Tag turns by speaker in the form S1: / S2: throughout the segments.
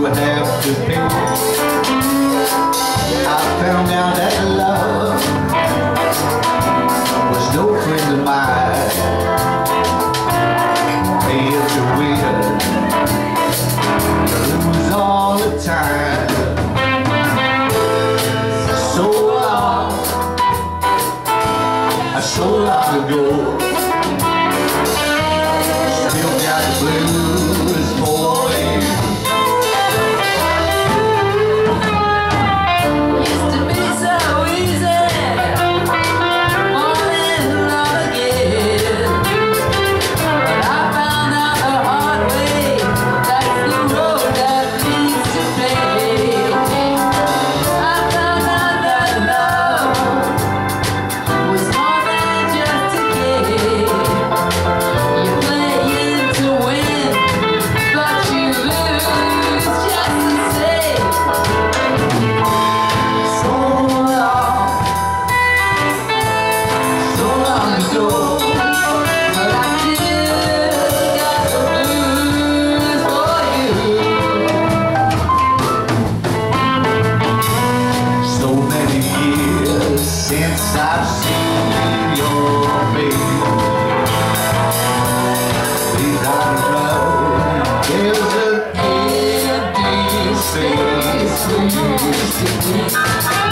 S1: you have to pay. I found out that Thank you.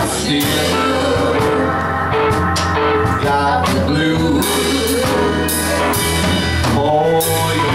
S2: I still got the blues.
S1: Oh,